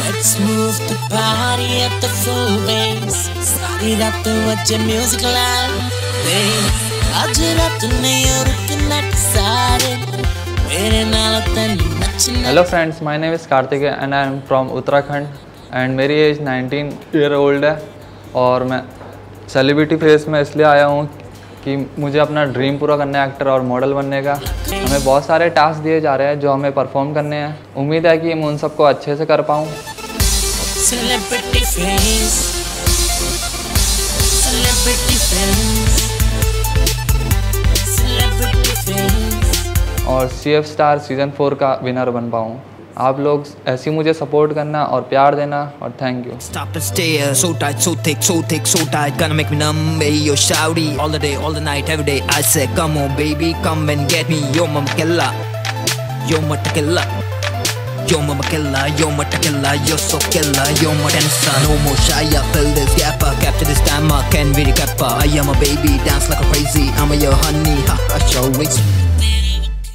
Let's move the party at the full bass. Start it up to watch your music live. आज रात ने रुकना सारे मेरे नाल Tannu hello friends my name is Kartik and I am from Uttarakhand and मेरी age 19 year old है और मैं सेलिब्रिटी फेस में इसलिए आया हूँ कि मुझे अपना ड्रीम पूरा करना है एक्टर और मॉडल बनने का। हमें बहुत सारे टास्क दिए जा रहे हैं जो हमें परफॉर्म करने हैं। उम्मीद है कि मैं उन सबको अच्छे से कर पाऊँ. और C F star season four का विनर बन पाऊँ। आप लोग ऐसे ही मुझे सपोर्ट करना और प्यार देना और thank you Stop and stare, so tight, so thick, so thick, so tight, gonna make me numb, hey, yo, shouty, all the day, all the night, every day, I said, come on, baby, come and get me, yo, mama killer, yo, mama killer. Yo mama killer, yo mama killer, you're so killer, yo my dancer, no more shy, I fill this gap, I capture this time, I can really cap, I am a baby, dance like a crazy, I'm a your honey, ha ha, show it.